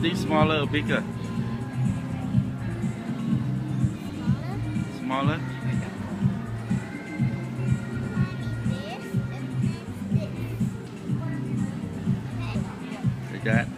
think smaller or bigger? Smaller. Like that?